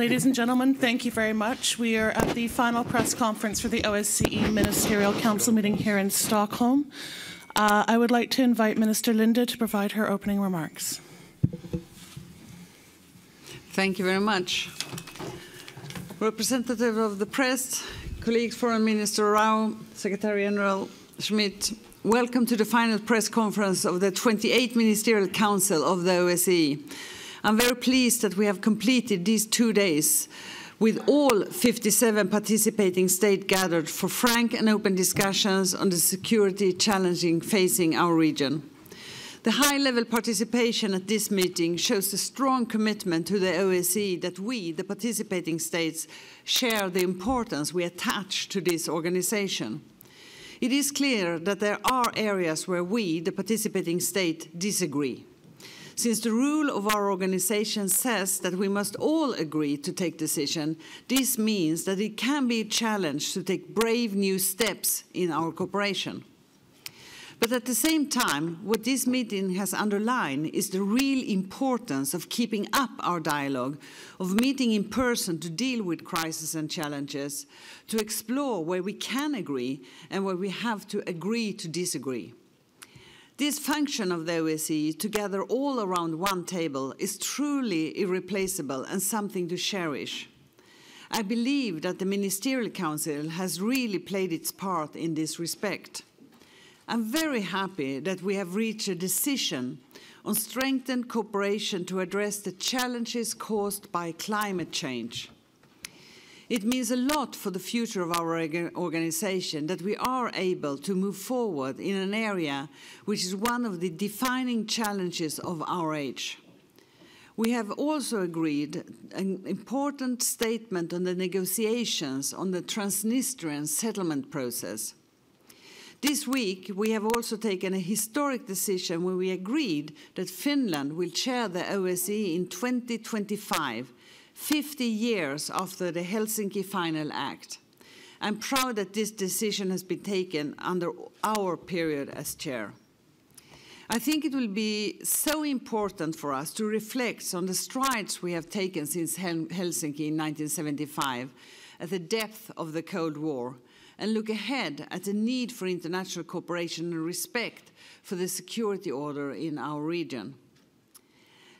Ladies and gentlemen, thank you very much. We are at the final press conference for the OSCE Ministerial Council meeting here in Stockholm. Uh, I would like to invite Minister Linde to provide her opening remarks. Thank you very much. Representative of the press, colleagues, Foreign Minister Rau, Secretary General Schmid, welcome to the final press conference of the 28th Ministerial Council of the OSCE. I'm very pleased that we have completed these two days with all 57 participating states gathered for frank and open discussions on the security challenges facing our region. The high-level participation at this meeting shows a strong commitment to the OSCE that we, the participating states, share the importance we attach to this organization. It is clear that there are areas where we, the participating state, disagree. Since the rule of our organization says that we must all agree to take decision, this means that it can be a challenge to take brave new steps in our cooperation. But at the same time, what this meeting has underlined is the real importance of keeping up our dialogue, of meeting in person to deal with crises and challenges, to explore where we can agree and where we have to agree to disagree. This function of the OSCE, together all around one table, is truly irreplaceable and something to cherish. I believe that the Ministerial Council has really played its part in this respect. I'm very happy that we have reached a decision on strengthened cooperation to address the challenges caused by climate change. It means a lot for the future of our organization that we are able to move forward in an area which is one of the defining challenges of our age. We have also agreed an important statement on the negotiations on the Transnistrian settlement process. This week, we have also taken a historic decision when we agreed that Finland will chair the OSCE in 2025 50 years after the Helsinki Final Act. I'm proud that this decision has been taken under our period as chair. I think it will be so important for us to reflect on the strides we have taken since Helsinki in 1975 at the depth of the Cold War and look ahead at the need for international cooperation and respect for the security order in our region.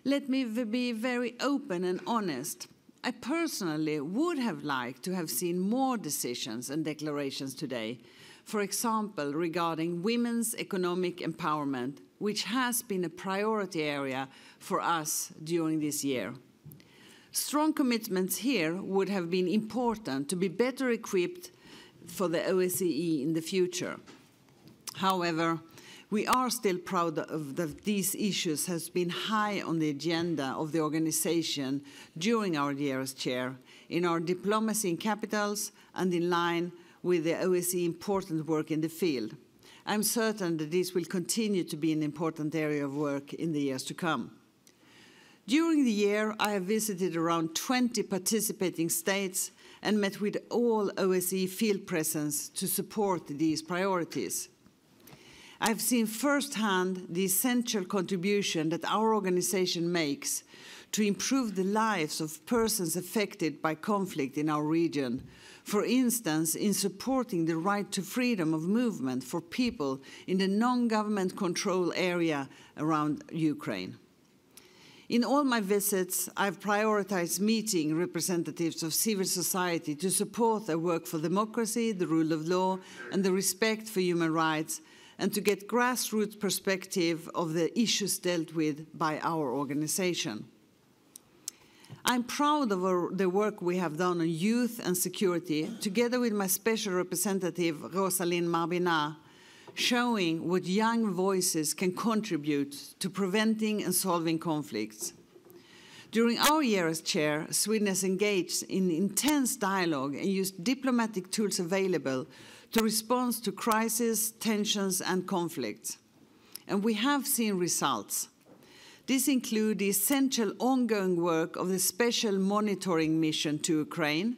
Let me be very open and honest. I personally would have liked to have seen more decisions and declarations today, for example, regarding women's economic empowerment, which has been a priority area for us during this year. Strong commitments here would have been important to be better equipped for the OSCE in the future. However, we are still proud of that these issues has been high on the agenda of the organization during our year as chair, in our diplomacy in capitals and in line with the OSCE important work in the field. I'm certain that this will continue to be an important area of work in the years to come. During the year, I have visited around 20 participating states and met with all OSCE field presence to support these priorities. I've seen firsthand the essential contribution that our organization makes to improve the lives of persons affected by conflict in our region, for instance, in supporting the right to freedom of movement for people in the non-government control area around Ukraine. In all my visits, I've prioritized meeting representatives of civil society to support their work for democracy, the rule of law, and the respect for human rights, and to get grassroots perspective of the issues dealt with by our organization. I'm proud of the work we have done on youth and security, together with my special representative, Rosalind Marbina, showing what young voices can contribute to preventing and solving conflicts. During our year as chair, Sweden has engaged in intense dialogue and used diplomatic tools available to respond to crises, tensions, and conflicts. And we have seen results. This includes the essential ongoing work of the Special Monitoring Mission to Ukraine,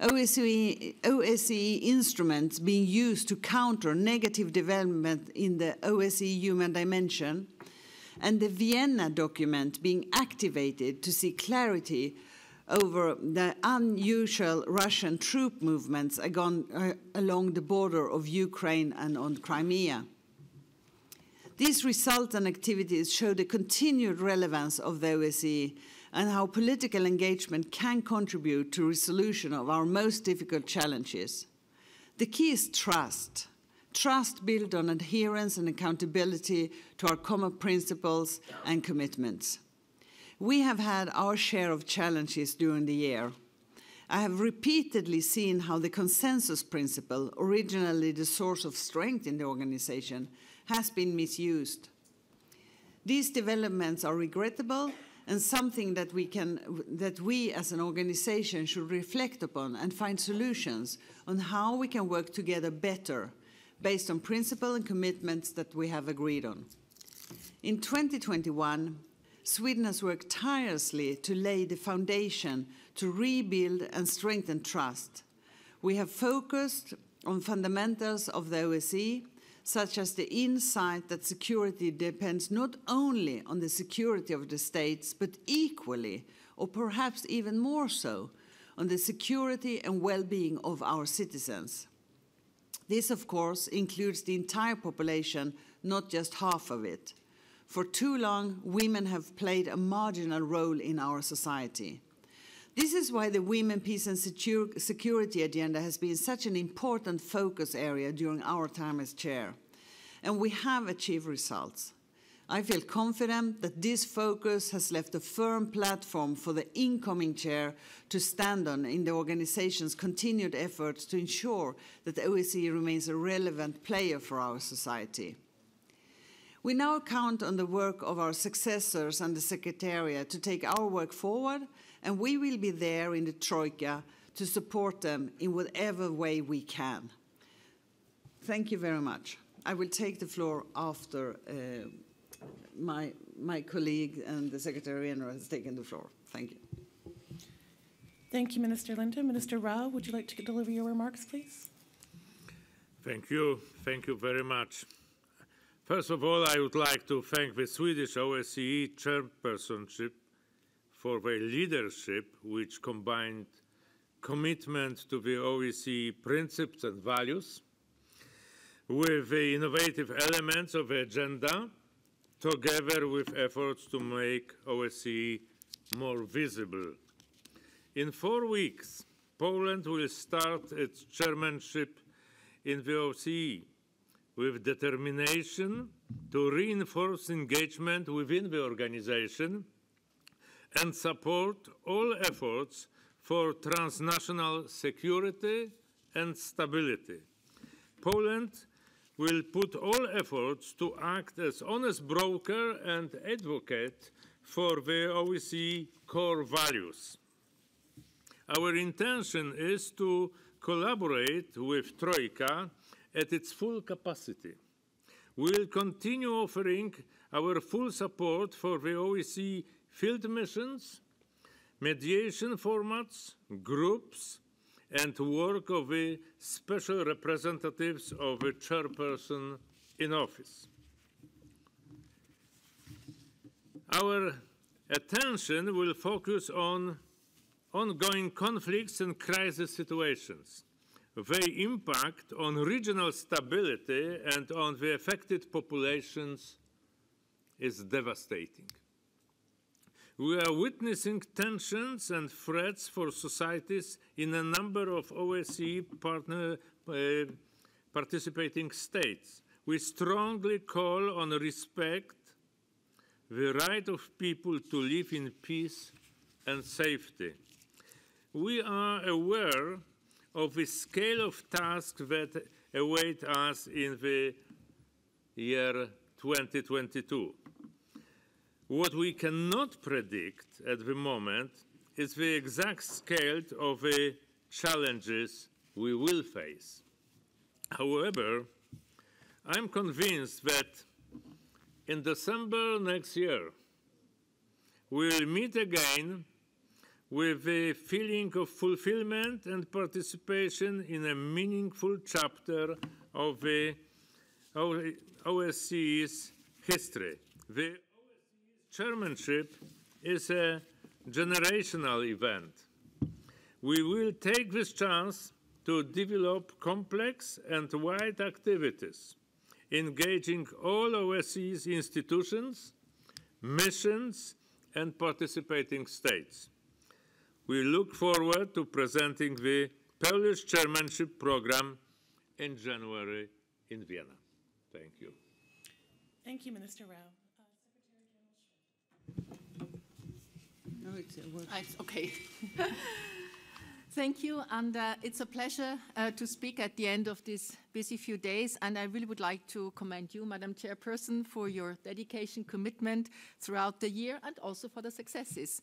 OSCE, OSCE, instruments being used to counter negative development in the OSCE human dimension, and the Vienna document being activated to see clarity over the unusual Russian troop movements uh, along the border of Ukraine and on Crimea. These results and activities show the continued relevance of the OSCE and how political engagement can contribute to resolution of our most difficult challenges. The key is trust. Trust built on adherence and accountability to our common principles and commitments. We have had our share of challenges during the year. I have repeatedly seen how the consensus principle, originally the source of strength in the organization, has been misused. These developments are regrettable and something that we, can, that we as an organization should reflect upon and find solutions on how we can work together better based on principle and commitments that we have agreed on. In 2021, Sweden has worked tirelessly to lay the foundation to rebuild and strengthen trust. We have focused on fundamentals of the OSCE, such as the insight that security depends not only on the security of the states, but equally, or perhaps even more so, on the security and well being of our citizens. This, of course, includes the entire population, not just half of it. For too long, women have played a marginal role in our society. This is why the Women, Peace and Security agenda has been such an important focus area during our time as chair. And we have achieved results. I feel confident that this focus has left a firm platform for the incoming chair to stand on in the organization's continued efforts to ensure that the OSCE remains a relevant player for our society. We now count on the work of our successors and the Secretariat to take our work forward, and we will be there in the Troika to support them in whatever way we can. Thank you very much. I will take the floor after uh, my, my colleague and the Secretary General has taken the floor. Thank you. Thank you, Minister Linde. Minister Rau, would you like to deliver your remarks, please? Thank you. Thank you very much. First of all, I would like to thank the Swedish OSCE chairpersonship for their leadership, which combined commitment to the OSCE principles and values with the innovative elements of the agenda, together with efforts to make OSCE more visible. In four weeks, Poland will start its chairmanship in the OSCE with determination to reinforce engagement within the organization and support all efforts for transnational security and stability. Poland will put all efforts to act as honest broker and advocate for the OSCE core values. Our intention is to collaborate with Troika at its full capacity. We will continue offering our full support for the OSCE field missions, mediation formats, groups, and work of the special representatives of the chairperson in office. Our attention will focus on ongoing conflicts and crisis situations their impact on regional stability and on the affected populations is devastating. We are witnessing tensions and threats for societies in a number of OSCE partner, uh, participating states. We strongly call on respect the right of people to live in peace and safety. We are aware of the scale of tasks that await us in the year 2022. What we cannot predict at the moment is the exact scale of the challenges we will face. However, I'm convinced that in December next year, we will meet again with a feeling of fulfillment and participation in a meaningful chapter of the OSCE's history. The OSCE's chairmanship is a generational event. We will take this chance to develop complex and wide activities, engaging all OSCE's institutions, missions, and participating states. We look forward to presenting the Polish chairmanship program in January in Vienna. Thank you. Thank you, Minister Rau. No, it's, uh, what- Ah, It's okay. Thank you, and uh, it's a pleasure uh, to speak at the end of this busy few days. And I really would like to commend you, Madam Chairperson, for your dedication, commitment throughout the year, and also for the successes.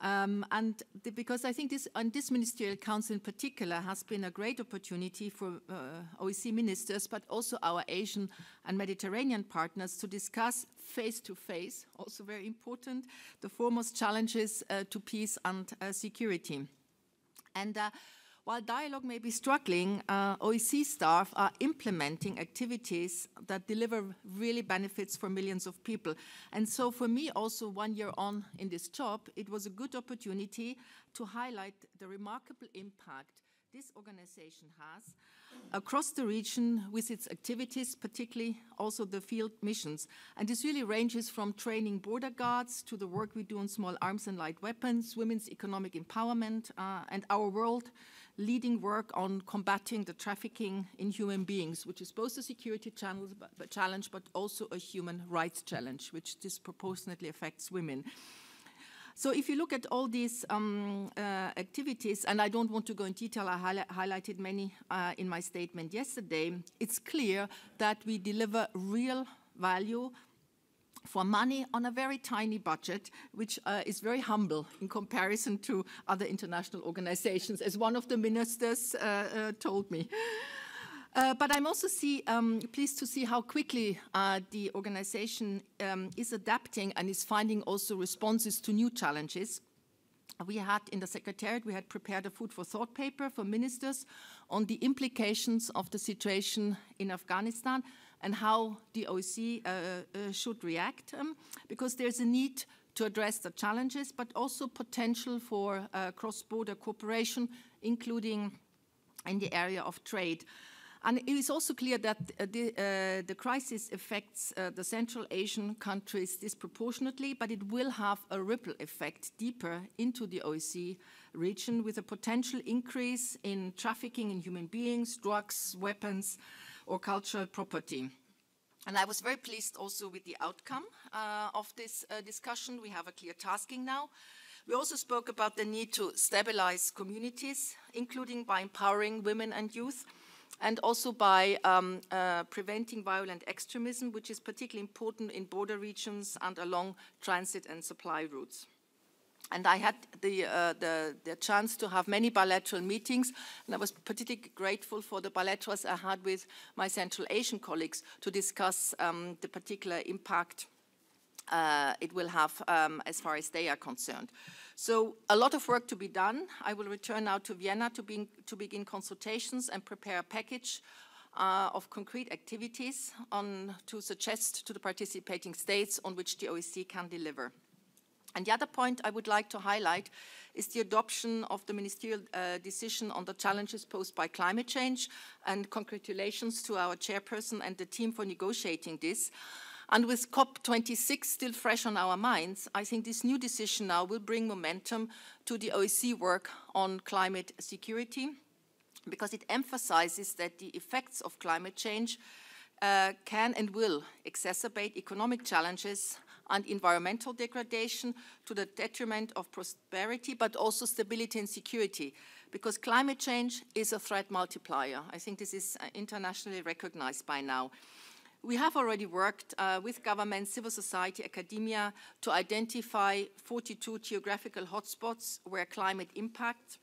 Um, and because I think this, and this ministerial council in particular has been a great opportunity for uh, OEC ministers, but also our Asian and Mediterranean partners to discuss face to face, also very important, the foremost challenges uh, to peace and uh, security. And uh, while dialogue may be struggling, uh, OEC staff are implementing activities that deliver really benefits for millions of people. And so, for me, also one year on in this job, it was a good opportunity to highlight the remarkable impact this organization has across the region with its activities, particularly also the field missions. And this really ranges from training border guards to the work we do on small arms and light weapons, women's economic empowerment, uh, and our world leading work on combating the trafficking in human beings, which is both a security challenge, but also a human rights challenge, which disproportionately affects women. So if you look at all these um, uh, activities, and I don't want to go in detail, I highli- highlighted many uh, in my statement yesterday, it's clear that we deliver real value for money on a very tiny budget, which uh, is very humble in comparison to other international organizations, as one of the ministers uh, uh, told me. Uh, but I'm also see, um, pleased to see how quickly uh, the organization um, is adapting and is finding also responses to new challenges. We had in the Secretariat, we had prepared a food for thought paper for ministers on the implications of the situation in Afghanistan and how the OEC uh, uh, should react, um, because there's a need to address the challenges, but also potential for uh, cross-border cooperation, including in the area of trade. And it is also clear that uh, the, uh, the, crisis affects uh, the Central Asian countries disproportionately, but it will have a ripple effect deeper into the OEC region with a potential increase in trafficking in human beings, drugs, weapons, or cultural property. And I was very pleased also with the outcome uh, of this uh, discussion. We have a clear tasking now. We also spoke about the need to stabilize communities, including by empowering women and youth and also by um, uh, preventing violent extremism, which is particularly important in border regions and along transit and supply routes. And I had the, uh, the, the, chance to have many bilateral meetings, and I was particularly grateful for the bilaterals I had with my Central Asian colleagues to discuss um, the particular impact uh, it will have um, as far as they are concerned. So a lot of work to be done. I will return now to Vienna to, be, to begin consultations and prepare a package uh, of concrete activities on, to suggest to the participating states on which the OEC can deliver. And the other point I would like to highlight is the adoption of the ministerial uh, decision on the challenges posed by climate change, and congratulations to our chairperson and the team for negotiating this. And with COP26 still fresh on our minds, I think this new decision now will bring momentum to the OEC work on climate security because it emphasizes that the effects of climate change uh, can and will exacerbate economic challenges and environmental degradation to the detriment of prosperity, but also stability and security, because climate change is a threat multiplier. I think this is uh, internationally recognized by now. We have already worked uh, with government, civil society, academia to identify 42 geographical hotspots where climate impact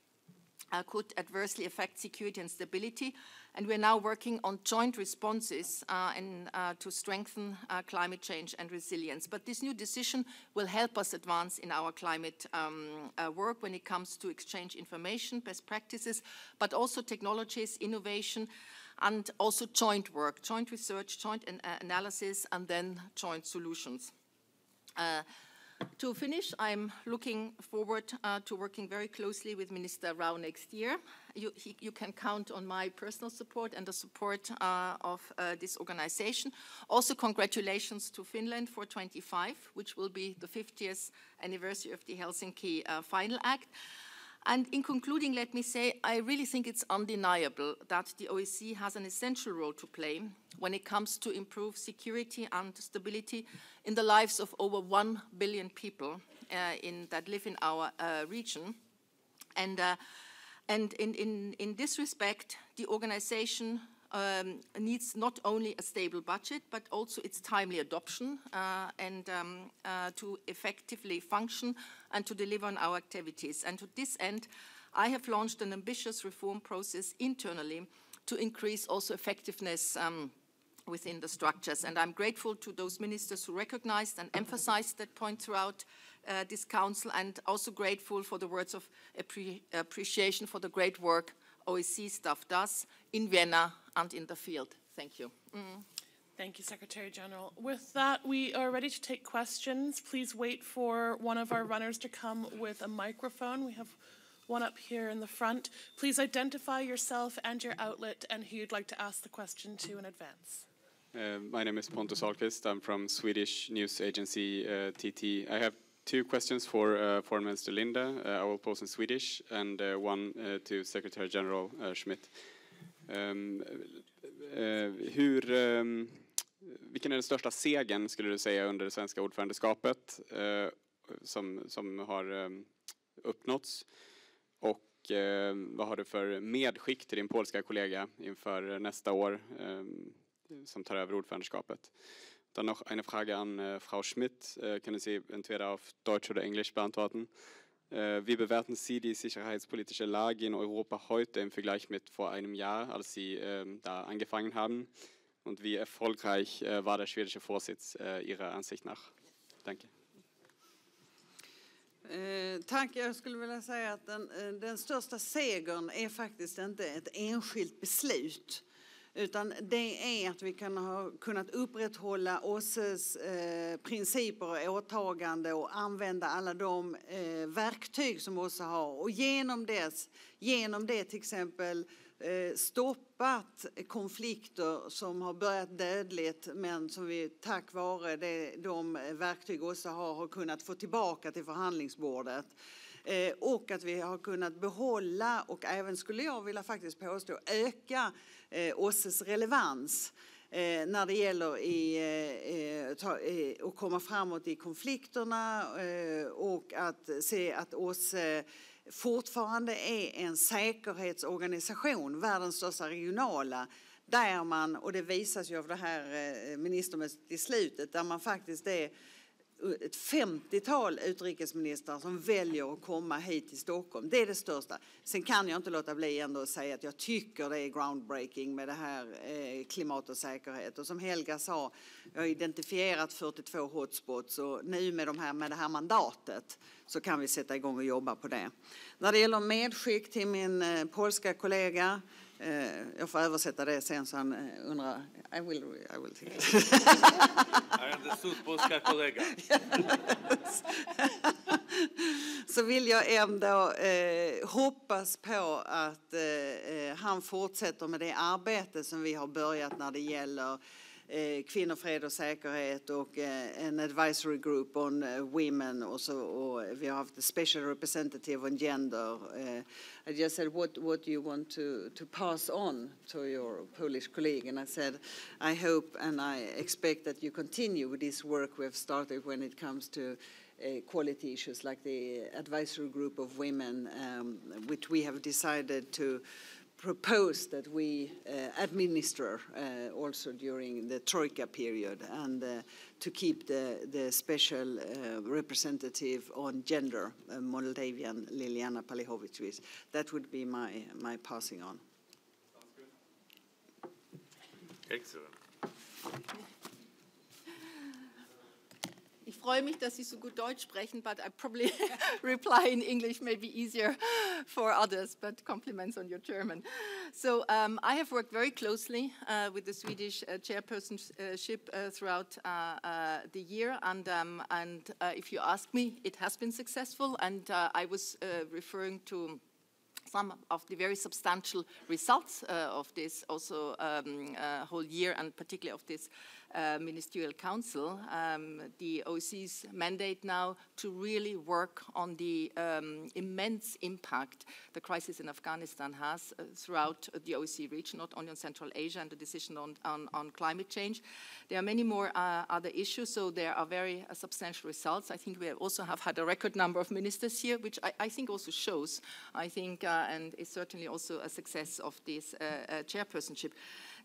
uh, could adversely affect security and stability. And we're now working on joint responses uh, and, uh, to strengthen uh, climate change and resilience. But this new decision will help us advance in our climate um, uh, work when it comes to exchange information, best practices, but also technologies, innovation, and also joint work, joint research, joint an analysis, and then joint solutions. To finish, I'm looking forward uh, to working very closely with Minister Rau next year. You, he, you can count on my personal support and the support uh, of uh, this organization. Also, congratulations to Finland for 25, which will be the 50th anniversary of the Helsinki uh, Final Act. And in concluding, let me say, I really think it's undeniable that the OSCE has an essential role to play when it comes to improve security and stability in the lives of over 1 billion people uh, in, that live in our uh, region. And, uh, and in, in, in this respect, the organization um, needs not only a stable budget, but also its timely adoption uh, and um, uh, to effectively function and to deliver on our activities. And to this end, I have launched an ambitious reform process internally to increase also effectiveness um, within the structures. And I'm grateful to those ministers who recognized and emphasized that point throughout uh, this council and also grateful for the words of appre appreciation for the great work OEC staff does in Vienna and in the field. Thank you. Mm. Thank you, Secretary General. With that, we are ready to take questions. Please wait for one of our runners to come with a microphone. We have one up here in the front. Please identify yourself and your outlet and who you'd like to ask the question to in advance. Uh, my name is Pontus Ahlqvist. I'm from Swedish news agency uh, TT. I have two questions for uh, Foreign Minister Linde. Uh, I will pose in Swedish and uh, one uh, to Secretary General Schmid. Um, hur, um, vilken är den största segern skulle du säga under det svenska ordförandeskapet eh, som, som har eh, uppnåtts? Och eh, vad har du för medskick till din polska kollega inför nästa år eh, som tar över ordförandeskapet? Dann noch eine Frage an äh, Frau Schmidt. Äh, können Sie entweder auf Deutsch oder Englisch beantworten? Äh, wie bewerten Sie die sicherheitspolitische Lage in Europa heute im Vergleich mit vor einem Jahr, als Sie da angefangen haben? Und wie erfolgreich äh, war der schwedische Vorsitz äh, Ihrer Ansicht nach? Danke. Eh, tack. Jag skulle vilja säga att den, eh, den största segern är faktiskt inte ett enskilt beslut utan det är att vi kan ha kunnat upprätthålla OSSEs eh, principer och åtagande och använda alla de eh, verktyg som OSSE har. Och genom, dess, genom det till exempel eh, Eh, stoppat konflikter som har börjat dödligt men som vi tack vare det, de verktyg OSSE har, har kunnat få tillbaka till förhandlingsbordet. Eh, och att vi har kunnat behålla och även, skulle jag vilja faktiskt påstå, öka eh, OSSEs relevans när det gäller i, att komma framåt i konflikterna och att se att OSSE fortfarande är en säkerhetsorganisation, världens största regionala, där man, och det visas ju av det här eh, ministermötet i slutet, där man faktiskt är ett 50-tal utrikesministrar som väljer att komma hit till Stockholm. Det är det största. Sen kan jag inte låta bli ändå att säga att jag tycker det är groundbreaking med det här eh, klimat och säkerhet. Och som Helga sa, jag har identifierat 42 hotspots och nu med, de här, med det här mandatet så kan vi sätta igång och jobba på det. När det gäller medskick till min eh, polska kollega jag får översätta det sen så han eh, undrar. I will, I will take it. I understood polska kollega. så vill jag ändå eh, hoppas på att eh, eh, han fortsätter med det arbete som vi har börjat när det gäller eh, kvinnor, fred och säkerhet och eh, en advisory group on uh, women och, så, och vi har haft a special representative on gender. I just said, what, what do you want to, to pass on to your Polish colleague? And I said, I hope and I expect that you continue with this work we have started when it comes to uh, quality issues like the advisory group of women, um, which we have decided to propose that we uh, administer uh, also during the Troika period and uh, to keep the, the special uh, representative on gender, uh, Moldavian Liliana Palihovici. That would be my, my passing on. Excellent. Ich freue mich, dass Sie so gut Deutsch sprechen, but I probably reply in English may be easier for others, but compliments on your German. So um, I have worked very closely uh, with the Swedish uh, chairpersonship uh, throughout uh, uh, the year, and, um, and uh, if you ask me, it has been successful, and I was referring to some of the very substantial results of this also um, whole year, and particularly of this uh, Ministerial Council, um, the OSCE's mandate now to really work on the um, immense impact the crisis in Afghanistan has uh, throughout the OSCE region, not only on Central Asia and the decision on, on, on climate change. There are many more uh, other issues, so there are very uh, substantial results. I think we also have had a record number of ministers here, which I, I think also shows, I think, uh, and is certainly also a success of this chairpersonship.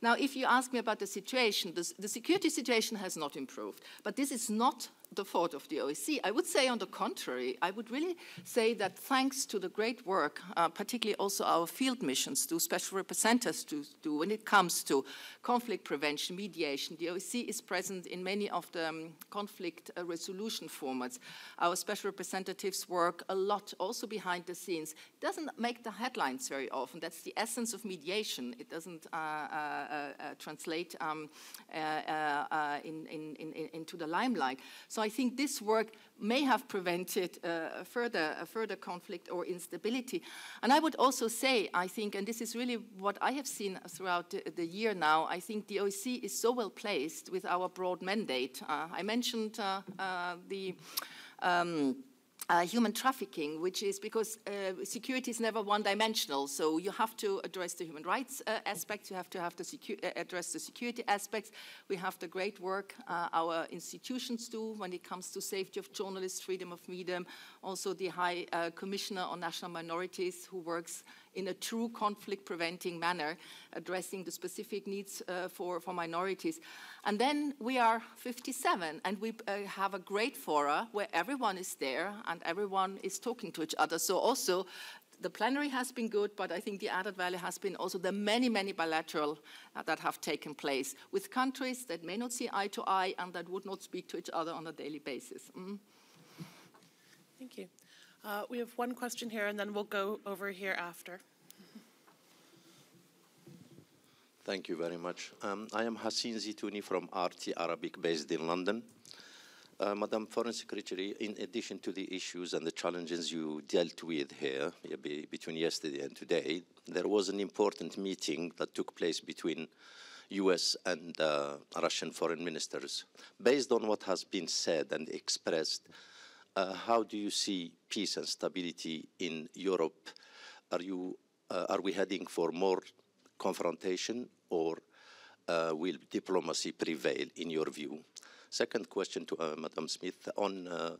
Now, if you ask me about the situation, the, the security situation has not improved, but this is not the fault of the OSCE. I would say, on the contrary, I would really say that thanks to the great work, uh, particularly also our field missions do, special representatives do, do, when it comes to conflict prevention, mediation, the OSCE is present in many of the um, conflict uh, resolution formats. Our special representatives work a lot also behind the scenes. Doesn't make the headlines very often. That's the essence of mediation. It doesn't uh, uh, uh translate um, uh, in, in, in, into the limelight. So I think this work may have prevented uh, further, further conflict or instability. And I would also say, I think, and this is really what I have seen throughout the, the year now, I think the OSCE is so well placed with our broad mandate. Uh, I mentioned uh, uh the um, uh, human trafficking, which is because uh, security is never one-dimensional. So you have to address the human rights uh, aspects. You have to have to uh, address the security aspects. We have the great work uh, our institutions do when it comes to safety of journalists, freedom of media. Also, the High uh, Commissioner on National Minorities, who works in a true conflict preventing manner, addressing the specific needs uh, for, for minorities. And then we are 57, and we uh, have a great fora where everyone is there and everyone is talking to each other. So also, the plenary has been good, but I think the added value has been also the many, many bilateral uh, that have taken place with countries that may not see eye to eye and that would not speak to each other on a daily basis. Mm. Thank you. Uh, we have one question here, and then we'll go over here after. Thank you very much. Um, I am Hassin Zitouni from RT Arabic based in London. Uh, Madam Foreign Secretary, in addition to the issues and the challenges you dealt with here between yesterday and today, there was an important meeting that took place between US and uh, Russian foreign ministers. Based on what has been said and expressed, uh, how do you see peace and stability in Europe? Are, you, uh, are we heading for more confrontation or uh, will diplomacy prevail in your view? Second question to uh, Madam Smith on uh,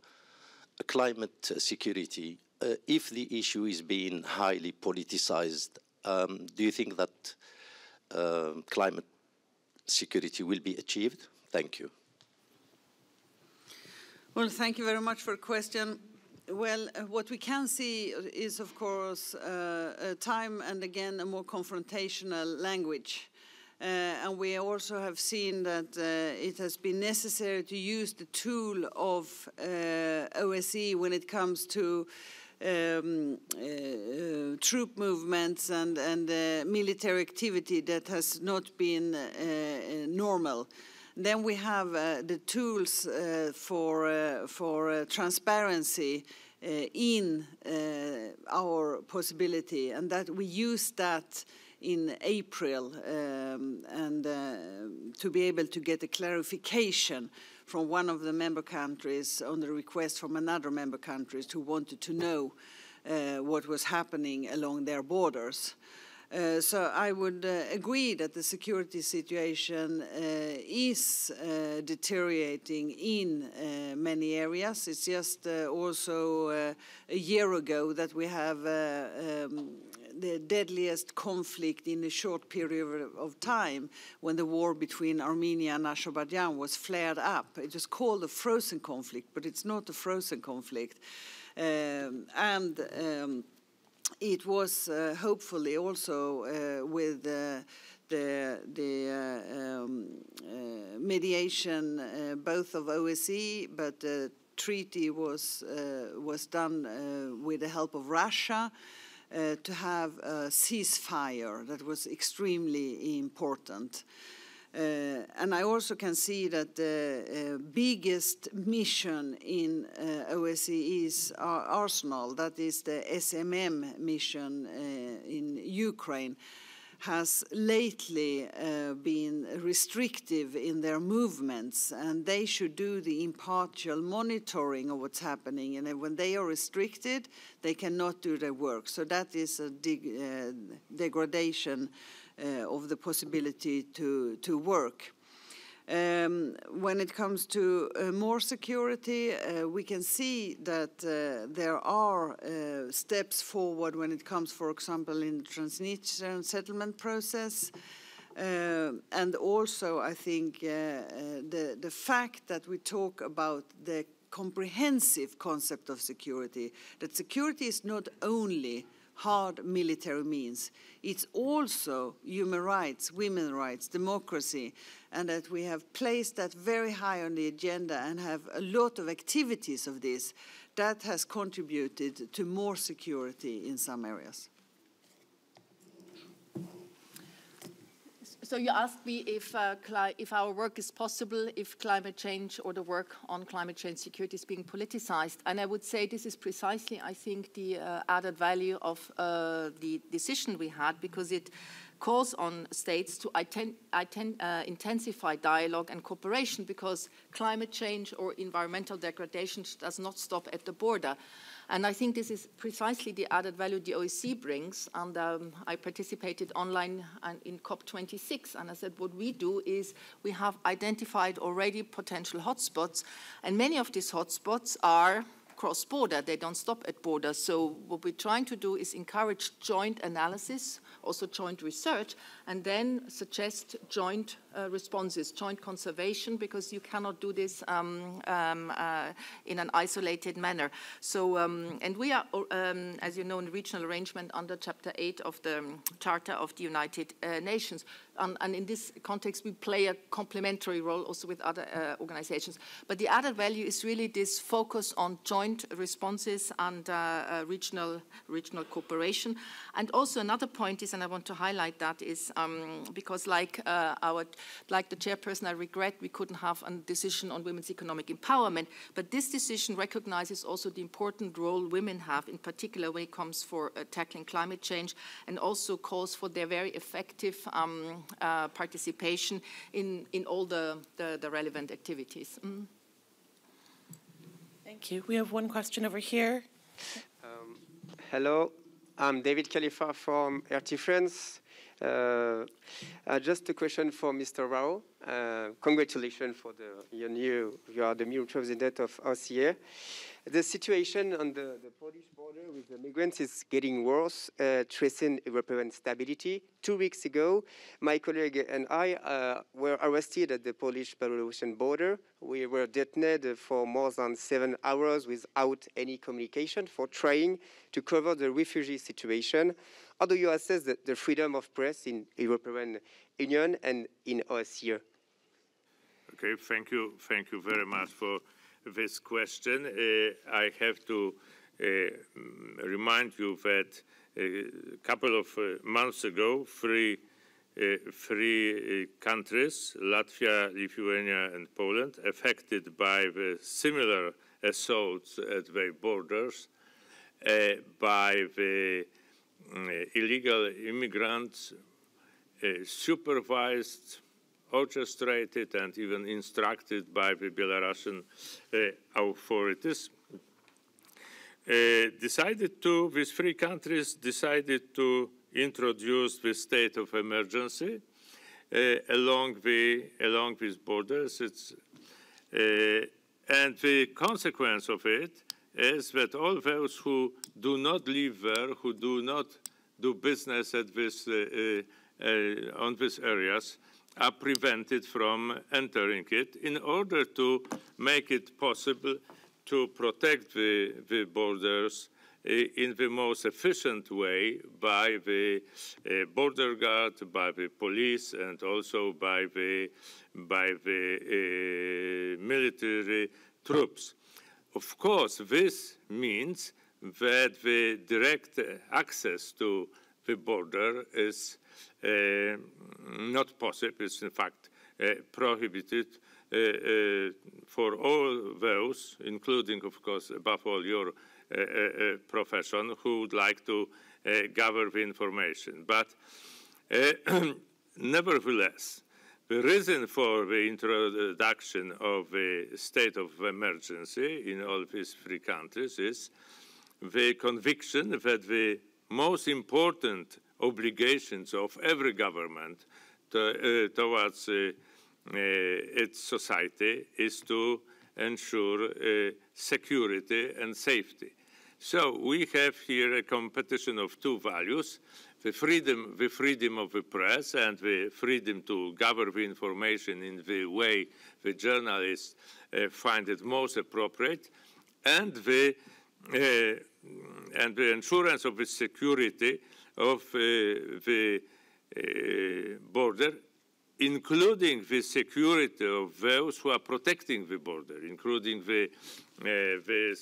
climate security. Uh, if the issue is being highly politicized, um, do you think that climate security will be achieved? Thank you. Well, thank you very much for the question. Well, uh, what we can see is, of course, uh, time and again a more confrontational language. Uh, and we also have seen that uh, it has been necessary to use the tool of uh, OSCE when it comes to um, uh, troop movements and, and uh, military activity that has not been uh, normal. Then we have uh, the tools uh, for, uh, for transparency in our possibility, and that we use that in April um, and to be able to get a clarification from one of the member countries on the request from another member countries who wanted to know uh, what was happening along their borders. Uh, so I would uh, agree that the security situation uh, is uh, deteriorating in uh, many areas. It's just also a year ago that we have um, the deadliest conflict in a short period of time when the war between Armenia and Azerbaijan was flared up. It was called a frozen conflict, but it's not a frozen conflict. Um, and um, it was uh, hopefully also uh, with uh, the, the uh, um, uh, mediation uh, both of OSCE, but the treaty was, was done with the help of Russia to have a ceasefire that was extremely important. Uh, and I also can see that the uh, biggest mission in uh, OSCE's arsenal, that is the SMM mission in Ukraine, has lately uh, been restrictive in their movements, and they should do the impartial monitoring of what's happening. And when they are restricted, they cannot do their work. So that is a uh, degradation of the possibility to, to work. Um, when it comes to uh, more security, uh, we can see that uh, there are uh, steps forward when it comes, for example, in the Transnistrian settlement process. Uh, and also, I think uh, the, the fact that we talk about the comprehensive concept of security, that security is not only hard military means. It's also human rights, women's rights, democracy, and that we have placed that very high on the agenda and have a lot of activities of this that has contributed to more security in some areas. So you asked me if, uh, if our work is possible, if climate change or the work on climate change security is being politicized. And I would say this is precisely, I think, the uh, added value of uh, the decision we had because it calls on states to uh, intensify dialogue and cooperation because climate change or environmental degradation does not stop at the border. And I think this is precisely the added value the OEC brings. And um, I participated online in COP26. And I said, what we do is we have identified already potential hotspots. And many of these hotspots are cross-border. They don't stop at borders. So what we're trying to do is encourage joint analysis also joint research, and then suggest joint uh, responses, joint conservation, because you cannot do this um, um, uh, in an isolated manner. So, um, and we are, um, as you know, in regional arrangement under Chapter 8 of the Charter of the United uh, Nations. And, and, in this context, we play a complementary role also with other uh, organizations. But the added value is really this focus on joint responses and uh, uh, regional, regional cooperation. And also another point is, and I want to highlight that, is um, because like our like the chairperson, I regret we couldn't have a decision on women's economic empowerment, but this decision recognizes also the important role women have, in particular when it comes for uh, tackling climate change, and also calls for their very effective um, uh, participation in, in all the, the, the relevant activities. Mm. Thank you. We have one question over here. Um, hello, I'm David Khalifa from RT France. Uh, uh, just a question for Mr. Rau. Uh, congratulations for the your new, you are the new president of OSCE. The situation on the, the, Polish border with the migrants is getting worse, uh, threatening European stability. Two weeks ago, my colleague and I uh, were arrested at the Polish-Belarusian border. We were detained for more than seven hours without any communication for trying to cover the refugee situation. How do you assess the, the freedom of press in European Union and in OSCE? Okay, thank you, thank you very much for this question. Uh, I have to uh, remind you that a couple of uh, months ago, three, uh, three uh, countries, Latvia, Lithuania, and Poland, affected by the similar assaults at their borders uh, by the illegal immigrants, supervised orchestrated and even instructed by the Belarusian uh, authorities, uh, decided to, these three countries decided to introduce the state of emergency uh, along, the, along these borders. It's, and the consequence of it is that all those who do not live there, who do not do business at this, uh, uh, on these areas, are prevented from entering it in order to make it possible to protect the, the borders in the most efficient way by the uh, border guard, by the police, and also by the, by the uh, military troops. Of course, this means that the direct access to the border is Eh, not possible, it's in fact uh, prohibited uh, for all those, including, of course, above all, your profession who would like to gather the information. But nevertheless, the reason for the introduction of a state of emergency in all these three countries is the conviction that the most important obligations of every government to, uh, towards uh, uh, its society is to ensure security and safety. So we have here a competition of two values, the freedom, the freedom of the press and the freedom to gather the information in the way the journalists uh, find it most appropriate, and the, uh, and the assurance of the security of uh, the uh, border including the security of those who are protecting the border, including the, uh, the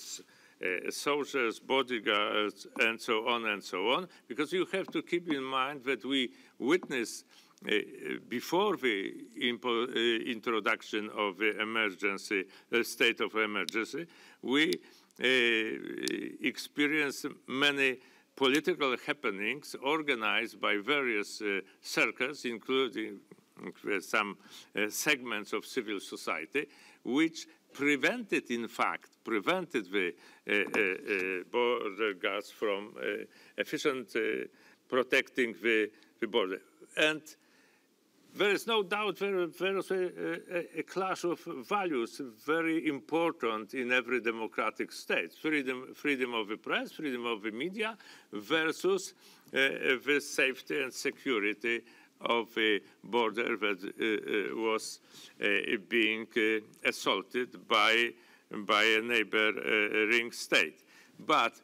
uh, soldiers, bodyguards, and so on and so on, because you have to keep in mind that we witnessed uh, before the uh, introduction of the emergency, state of emergency, we experienced many political happenings organized by various uh, circles, including some uh, segments of civil society, which prevented, in fact, prevented the uh, uh, border guards from efficient protecting the, the border. And there is no doubt there, there is a, a, a, clash of values very important in every democratic state. Freedom, freedom of the press, freedom of the media versus uh, the safety and security of a border that uh, uh, was uh, being assaulted by, by a neighboring state. But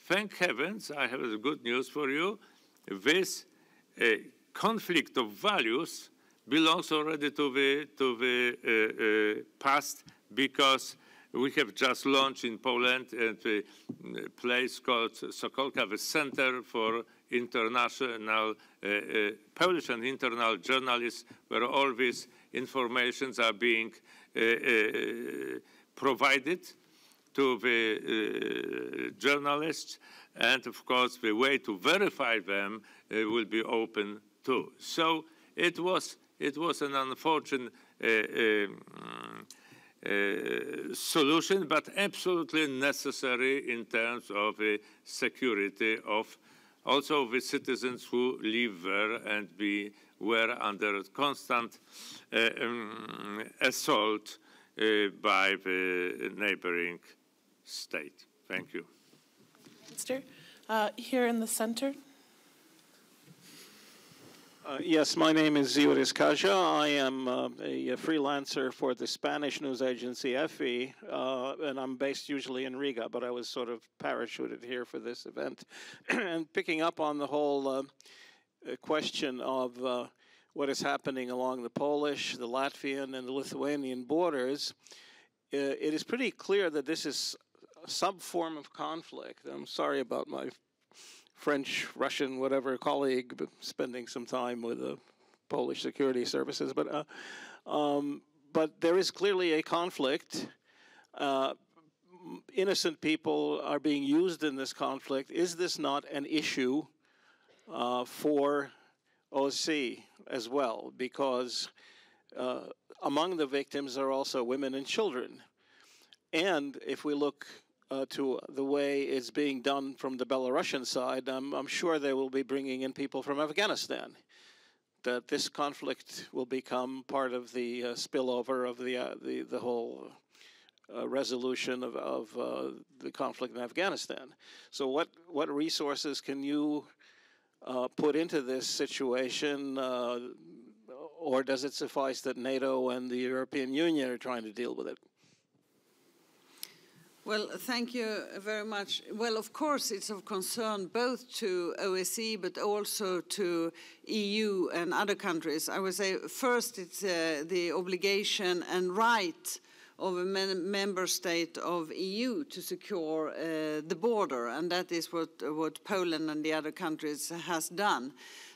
thank heavens, I have good news for you. This conflict of values belongs already to the, to the past because we have just launched in Poland a place called Sokolka, the Center for international, uh, uh, Polish and internal journalists, where all these informations are being uh, provided to the journalists, and of course the way to verify them will be open too. So it was it was an unfortunate um, uh, solution, but absolutely necessary in terms of the security of also the citizens who live there and be, were under constant uh, um, assault uh, by the neighboring state. Thank you. Minister, uh, here in the center. Uh, yes, my name is Zioris Kaja. I am uh, a, a, freelancer for the Spanish news agency EFE, uh, and I'm based usually in Riga, but I was sort of parachuted here for this event. and picking up on the whole uh, uh, question of what is happening along the Polish, the Latvian, and the Lithuanian borders, it is pretty clear that this is some form of conflict. I'm sorry about my French, Russian, whatever colleague spending some time with the Polish security services. But uh, um, but there is clearly a conflict. Uh, innocent people are being used in this conflict. Is this not an issue uh, for OSCE as well? Because uh, among the victims are also women and children. And if we look uh, to the way it's being done from the Belarusian side, I'm, I'm, sure they will be bringing in people from Afghanistan. That this conflict will become part of the uh, spillover of the, uh, the, the whole uh, resolution of, of uh, the conflict in Afghanistan. So, what, what resources can you uh, put into this situation? or does it suffice that NATO and the European Union are trying to deal with it? Well, thank you very much. Well, of course, it's of concern both to OSCE but also to EU and other countries. I would say first it's uh, the obligation and right of a member state of EU to secure uh, the border, and that is what, what Poland and the other countries has done.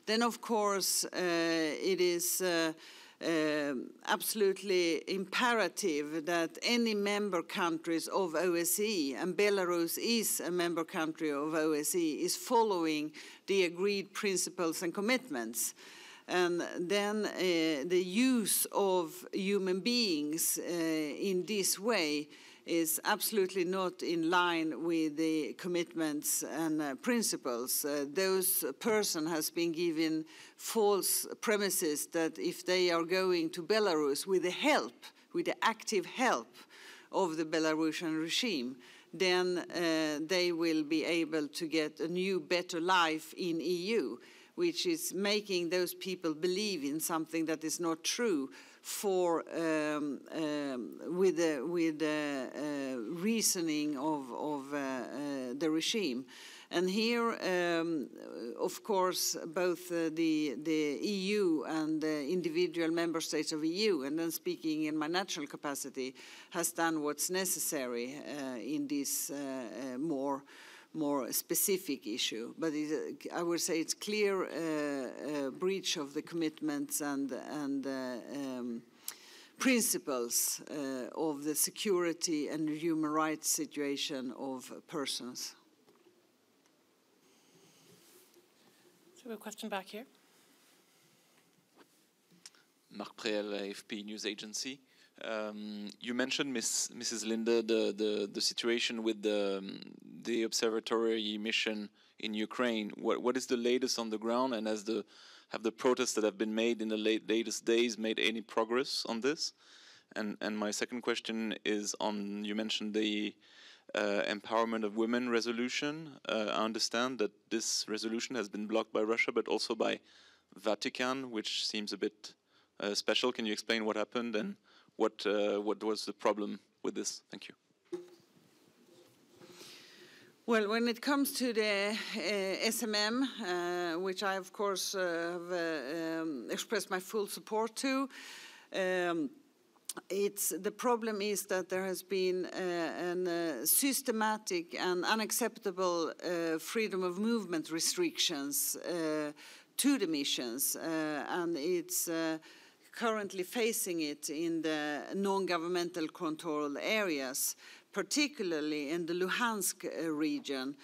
Then, of course, uh, it is uh, absolutely imperative that any member countries of OSCE, and Belarus is a member country of OSCE, is following the agreed principles and commitments. And then uh, the use of human beings uh, in this way is absolutely not in line with the commitments and uh, principles. Uh, those person has been given false premises that if they are going to Belarus with the help, with the active help of the Belarusian regime, then uh, they will be able to get a new, better life in EU, which is making those people believe in something that is not true for um, um, with the, with uh, reasoning of, of uh, uh, the regime. And here, um, of course, both uh, the, the EU and the individual member states of EU, and then speaking in my natural capacity, has done what's necessary uh, in this uh, more more specific issue. But it, I would say it's clear uh, uh, breach of the commitments and, and uh, um, principles uh, of the security and human rights situation of persons. So we have a question back here. Marc Préel, AFP News Agency. Um, you mentioned, Miss, Mrs. Linde, the, the, the situation with the, um, the observatory mission in Ukraine. What, what is the latest on the ground, and has the have the protests that have been made in the late, latest days made any progress on this? And and my second question is on you mentioned the uh, empowerment of women resolution. Uh, I understand that this resolution has been blocked by Russia, but also by Vatican, which seems a bit uh, special. Can you explain what happened and what uh, what was the problem with this? Thank you. Well, when it comes to the uh, SMM, uh, which I of course uh, have uh, um, expressed my full support to, um, it's the problem is that there has been a uh, systematic and unacceptable freedom of movement restrictions to the missions, and it's currently facing it in the non-governmental controlled areas, particularly in the Luhansk uh, region.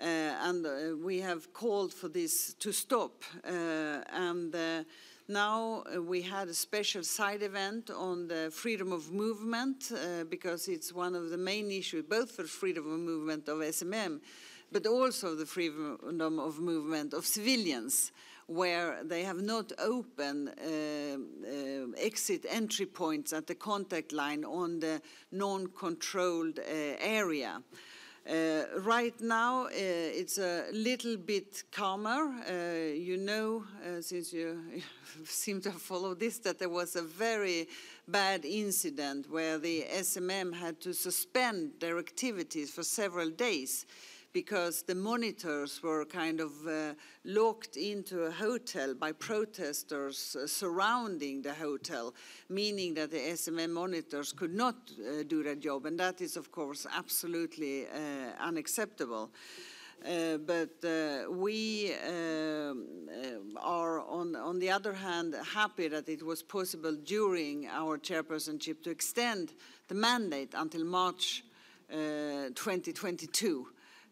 Uh, and uh, we have called for this to stop. Uh, and uh, now uh, we had a special side event on the freedom of movement because it's one of the main issues, both for freedom of movement of SMM, but also the freedom of movement of civilians where they have not opened uh, uh, exit entry points at the contact line on the non-controlled uh, area. Uh, right now, uh, it's a little bit calmer. Uh, you know, since you seem to have followed this, that there was a very bad incident where the SMM had to suspend their activities for several days because the monitors were kind of uh, locked into a hotel by protesters uh, surrounding the hotel, meaning that the SMM monitors could not uh, do their job. And that is, of course, absolutely uh, unacceptable. Uh, but uh, we uh, are, on, on the other hand, happy that it was possible during our chairpersonship to extend the mandate until March 2022.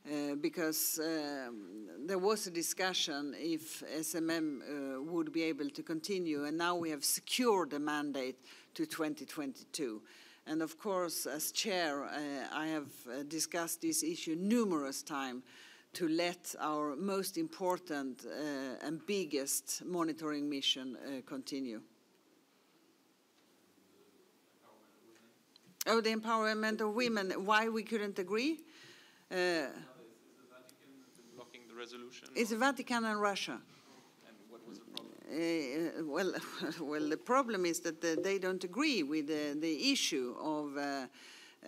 Uh, because um, there was a discussion if SMM uh, would be able to continue, and now we have secured the mandate to 2022. And of course, as chair, uh, I have uh, discussed this issue numerous times to let our most important uh, and biggest monitoring mission continue. Oh, the empowerment of women. Why we couldn't agree? Uh, resolution? It's the Vatican and Russia. And what was the problem? Uh, well, well, the problem is that they don't agree with the, the issue of uh,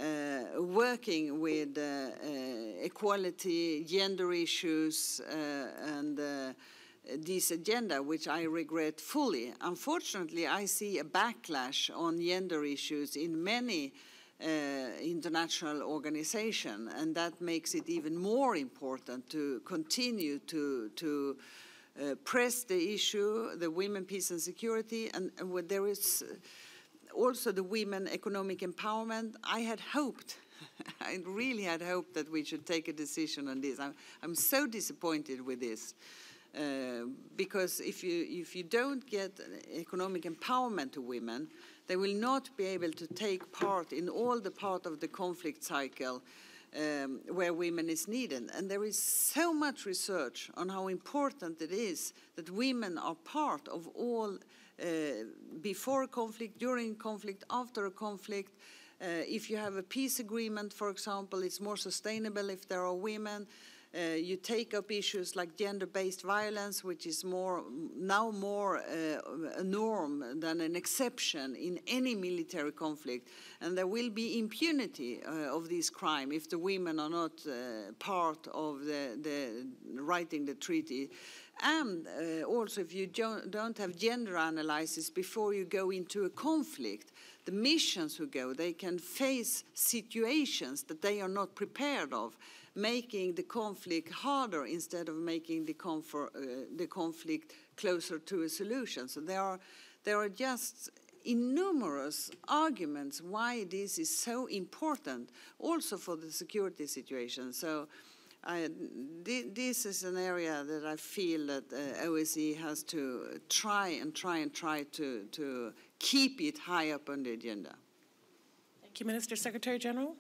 uh, working with uh, uh, equality, gender issues, and this agenda, which I regret fully. Unfortunately, I see a backlash on gender issues in many uh, international organization, and that makes it even more important to continue to, to uh, press the issue, the women, peace and security, and, and there is also the women economic empowerment. I had hoped, I really had hoped that we should take a decision on this. I'm, I'm so disappointed with this. Uh, because if you, if you don't get economic empowerment to women, they will not be able to take part in all the part of the conflict cycle um, where women is needed. And there is so much research on how important it is that women are part of all uh, before conflict, during conflict, after a conflict. Uh, if you have a peace agreement, for example, it's more sustainable if there are women. Uh, you take up issues like gender-based violence, which is more now more uh, a norm than an exception in any military conflict, and there will be impunity uh, of this crime if the women are not part of the, the, writing the treaty. And uh, also, if you don't, don't have gender analysis before you go into a conflict, the missions who go, they can face situations that they are not prepared of making the conflict harder instead of making the, uh, the conflict closer to a solution. So there are, there are just innumerous arguments why this is so important, also for the security situation. So I, this is an area that I feel that uh, OSCE has to try and try and try to, to keep it high up on the agenda. Thank you, Minister Secretary General.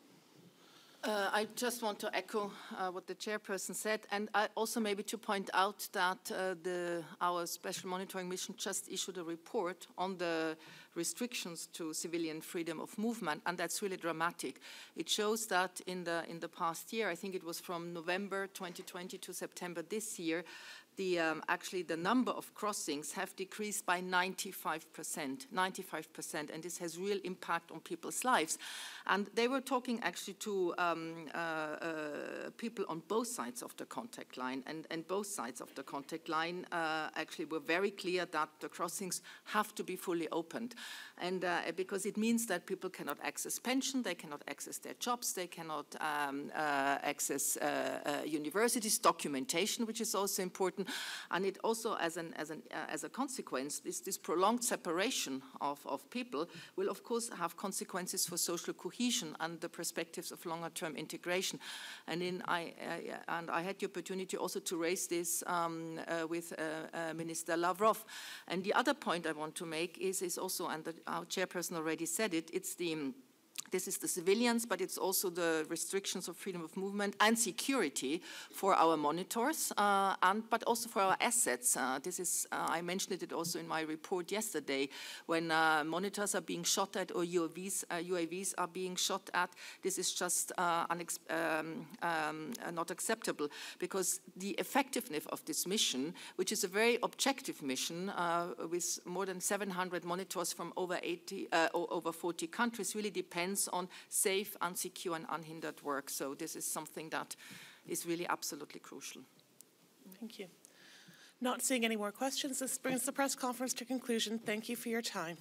Uh, I just want to echo uh, what the chairperson said, and I also maybe to point out that uh, the, our special monitoring mission just issued a report on the restrictions to civilian freedom of movement, and that's really dramatic. It shows that in the in the past year, I think it was from November 2020 to September this year, the, um, actually the number of crossings have decreased by 95%, 95%, and this has real impact on people's lives. And they were talking actually to um, uh, uh, people on both sides of the contact line, and, and both sides of the contact line uh, actually were very clear that the crossings have to be fully opened. And uh, because it means that people cannot access pension, they cannot access their jobs, they cannot um, uh, access uh, universities, documentation, which is also important, and it also, as, an, as, an, uh, as a consequence, this, this prolonged separation of, of people will, of course, have consequences for social cohesion and the perspectives of longer-term integration. And, in, I, uh, and I had the opportunity also to raise this um, uh, with uh, uh, Minister Lavrov. And the other point I want to make is, is also, and the, our chairperson already said it, it's the this is the civilians, but it's also the restrictions of freedom of movement and security for our monitors, uh, and but also for our assets. Uh, this is uh, I mentioned it also in my report yesterday when uh, monitors are being shot at or UAVs UAVs uh, are being shot at. This is just uh, um, um, not acceptable because the effectiveness of this mission, which is a very objective mission with more than 700 monitors from over 80 over 40 countries, really depends on safe, unsecure, and unhindered work. So this is something that is really absolutely crucial. Thank you. Not seeing any more questions, this brings the press conference to conclusion. Thank you for your time.